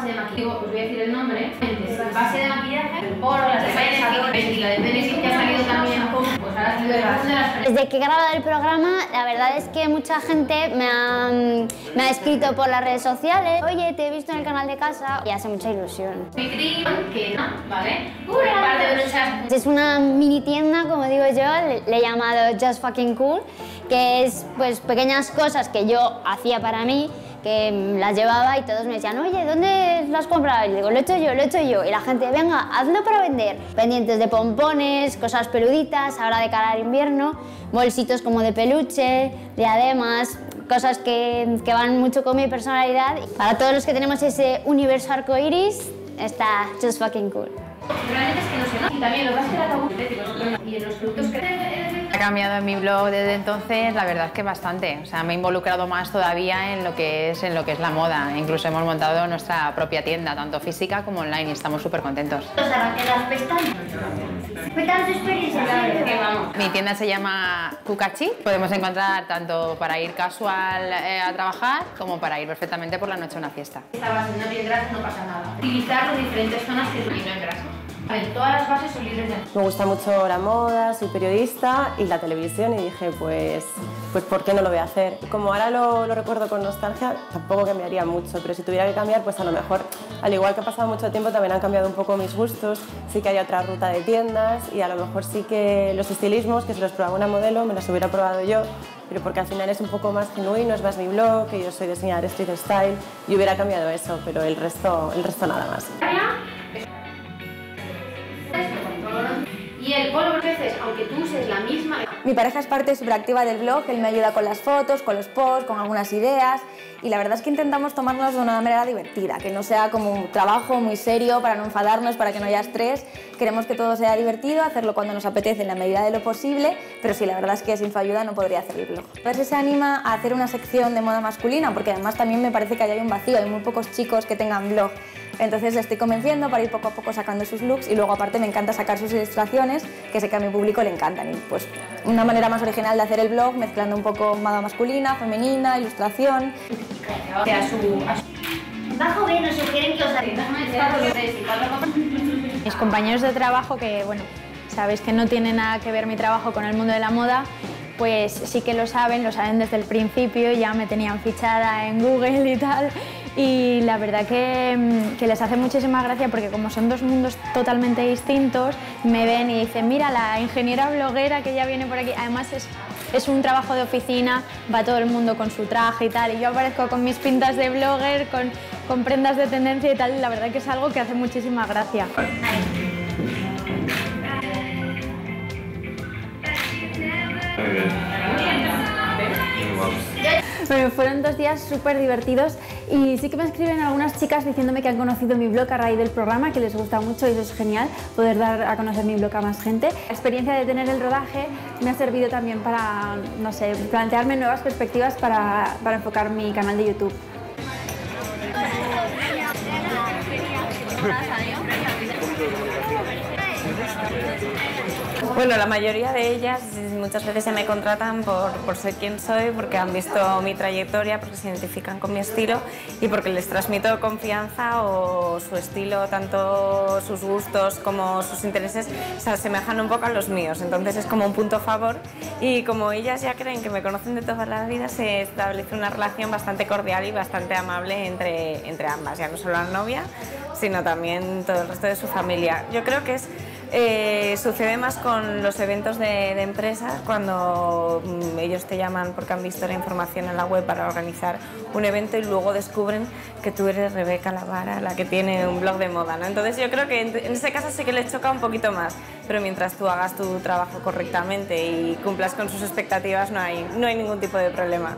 base de maquillaje, os voy a decir el nombre, base de maquillaje, el poro, las y la que ha salido también pues Desde que he grabado el programa, la verdad es que mucha gente me ha, me ha escrito por las redes sociales, oye, te he visto en el canal de casa, y hace mucha ilusión. Es una mini tienda, como digo yo, le he llamado Just Fucking Cool, que es pues pequeñas cosas que yo hacía para mí, que las llevaba y todos me decían, oye, ¿dónde las comprado? Y digo, lo he hecho yo, lo he hecho yo. Y la gente, venga, hazlo para vender. Pendientes de pompones, cosas peluditas, ahora de cara al invierno, bolsitos como de peluche, diademas, cosas que, que van mucho con mi personalidad. Para todos los que tenemos ese universo arcoiris, está just fucking cool. Realmente es que no sé, ¿no? Y también lo que que era tabú y en los productos que cambiado en mi blog desde entonces, la verdad es que bastante. O sea, me he involucrado más todavía en lo que es, en lo que es la moda. Incluso hemos montado nuestra propia tienda, tanto física como online, y estamos súper contentos. Las pestañas. Mi tienda se llama Kukachi. Podemos encontrar tanto para ir casual eh, a trabajar como para ir perfectamente por la noche a una fiesta. esta base no tiene grasa, no pasa nada. Utilizar las diferentes zonas que no en grasa. Todas las bases son libres de Me gusta mucho la moda, soy periodista y la televisión y dije, pues, pues ¿por qué no lo voy a hacer? Como ahora lo, lo recuerdo con nostalgia, tampoco cambiaría mucho, pero si tuviera que cambiar, pues a lo mejor, al igual que ha pasado mucho tiempo, también han cambiado un poco mis gustos, sí que hay otra ruta de tiendas y a lo mejor sí que los estilismos, que se los probaba una modelo, me los hubiera probado yo, pero porque al final es un poco más genuino, es más mi blog, que yo soy diseñadora street style y hubiera cambiado eso, pero el resto, el resto nada más. Y el polo a veces, aunque tú uses la misma... Mi pareja es parte superactiva del blog, él me ayuda con las fotos, con los posts, con algunas ideas y la verdad es que intentamos tomarnos de una manera divertida, que no sea como un trabajo muy serio para no enfadarnos, para que no haya estrés. Queremos que todo sea divertido, hacerlo cuando nos apetece en la medida de lo posible, pero sí, la verdad es que sin su ayuda no podría hacer el blog. A ver si se anima a hacer una sección de moda masculina, porque además también me parece que ahí hay un vacío, hay muy pocos chicos que tengan blog. Entonces le estoy convenciendo para ir poco a poco sacando sus looks y luego aparte me encanta sacar sus ilustraciones que sé que a mi público le encantan y pues una manera más original de hacer el blog mezclando un poco moda masculina, femenina, ilustración. a su... A su... Bajo B nos sugieren que os Mis compañeros de trabajo, que bueno, sabéis que no tiene nada que ver mi trabajo con el mundo de la moda, pues sí que lo saben, lo saben desde el principio, ya me tenían fichada en Google y tal. Y la verdad que, mm, que les hace muchísima gracia porque como son dos mundos totalmente distintos, me ven y dicen, mira, la ingeniera bloguera que ya viene por aquí, además es, es un trabajo de oficina, va todo el mundo con su traje y tal, y yo aparezco con mis pintas de blogger, con, con prendas de tendencia y tal, la verdad que es algo que hace muchísima gracia. Fueron dos días súper divertidos y sí que me escriben algunas chicas diciéndome que han conocido mi blog a raíz del programa, que les gusta mucho y eso es genial, poder dar a conocer mi blog a más gente. La experiencia de tener el rodaje me ha servido también para, no sé, plantearme nuevas perspectivas para, para enfocar mi canal de YouTube. Bueno, la mayoría de ellas muchas veces se me contratan por, por ser quien soy, porque han visto mi trayectoria, porque se identifican con mi estilo y porque les transmito confianza o su estilo, tanto sus gustos como sus intereses, se asemejan un poco a los míos. Entonces es como un punto a favor y como ellas ya creen que me conocen de toda la vida, se establece una relación bastante cordial y bastante amable entre, entre ambas, ya no solo la novia, sino también todo el resto de su familia. Yo creo que es eh, sucede más con los eventos de, de empresas cuando mm, ellos te llaman porque han visto la información en la web para organizar un evento y luego descubren que tú eres Rebeca Lavara, la que tiene un blog de moda. ¿no? Entonces yo creo que en, en ese caso sí que les choca un poquito más, pero mientras tú hagas tu trabajo correctamente y cumplas con sus expectativas no hay, no hay ningún tipo de problema.